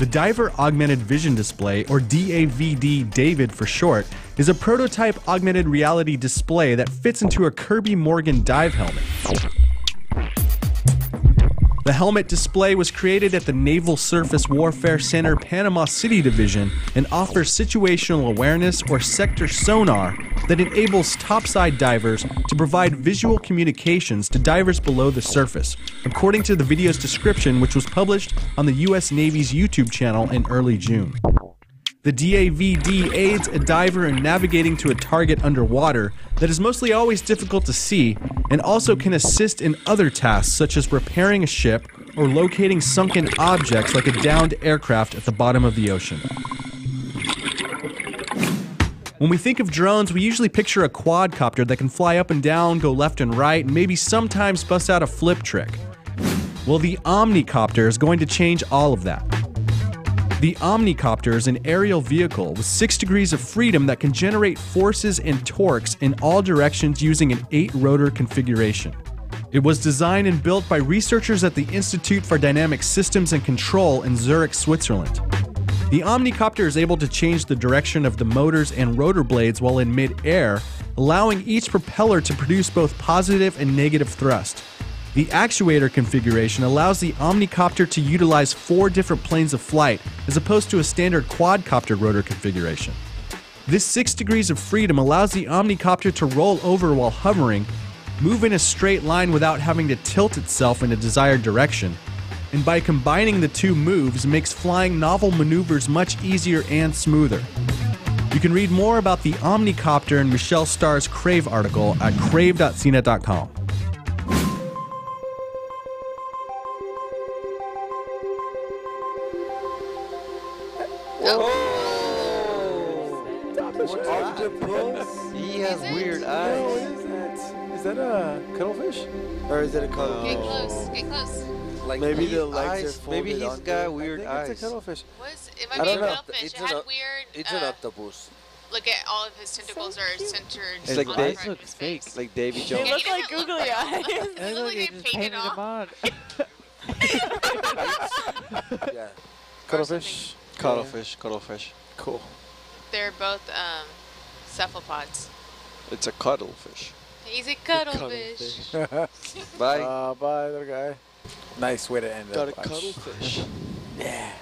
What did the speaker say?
The Diver Augmented Vision Display, or DAVD David for short, is a prototype augmented reality display that fits into a Kirby Morgan dive helmet. The helmet display was created at the Naval Surface Warfare Center Panama City Division and offers situational awareness or sector sonar that enables topside divers to provide visual communications to divers below the surface, according to the video's description, which was published on the U.S. Navy's YouTube channel in early June. The DAVD aids a diver in navigating to a target underwater that is mostly always difficult to see and also can assist in other tasks such as repairing a ship or locating sunken objects like a downed aircraft at the bottom of the ocean. When we think of drones, we usually picture a quadcopter that can fly up and down, go left and right, and maybe sometimes bust out a flip trick. Well, the Omnicopter is going to change all of that. The Omnicopter is an aerial vehicle with 6 degrees of freedom that can generate forces and torques in all directions using an 8 rotor configuration. It was designed and built by researchers at the Institute for Dynamic Systems and Control in Zurich, Switzerland. The Omnicopter is able to change the direction of the motors and rotor blades while in mid-air, allowing each propeller to produce both positive and negative thrust. The actuator configuration allows the Omnicopter to utilize four different planes of flight as opposed to a standard quadcopter rotor configuration. This 6 degrees of freedom allows the Omnicopter to roll over while hovering, move in a straight line without having to tilt itself in a desired direction, and by combining the two moves makes flying novel maneuvers much easier and smoother. You can read more about the Omnicopter in Michelle Starr's Crave article at crave.cnet.com. Octopus? He has Is it? weird No, eyes. what is that? Is that a cuttlefish? Or is it a cuttlefish? Get close. Get close. Like Maybe the legs eyes, are folded Maybe he's onto got weird I think eyes. It's a cuttlefish. Was it I be a don't know. cuttlefish. It's It had an- weird. It's uh, an octopus. Look at all of his tentacles are centered. It's like on they the front of look his fake, face. like Davy They Jones. Yeah, look he like doesn't look googly eyes. Does it look like they painted off? on. Yeah. Cuttlefish. Cuttlefish, cuttlefish. Cool. They're both um, cephalopods. It's a cuttlefish. He's a cuttlefish. Bye. Uh, bye, little guy. Nice way to end got a that. watch. cuttlefish. Yeah.